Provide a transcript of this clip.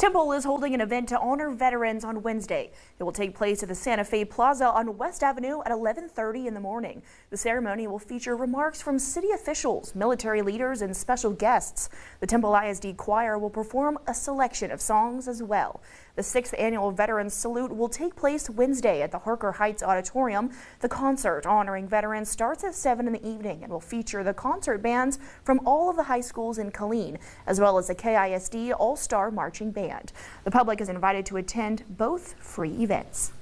Temple is holding an event to honor veterans on Wednesday. It will take place at the Santa Fe Plaza on West Avenue at 11:30 in the morning. The ceremony will feature remarks from city officials, military leaders, and special guests. The Temple ISD Choir will perform a selection of songs as well. The sixth annual Veterans Salute will take place Wednesday at the Harker Heights Auditorium. The concert honoring veterans starts at 7 in the evening and will feature the concert bands from all of the high schools in Killeen, as well as the KISD All-Star Marching Band. The public is invited to attend both free events.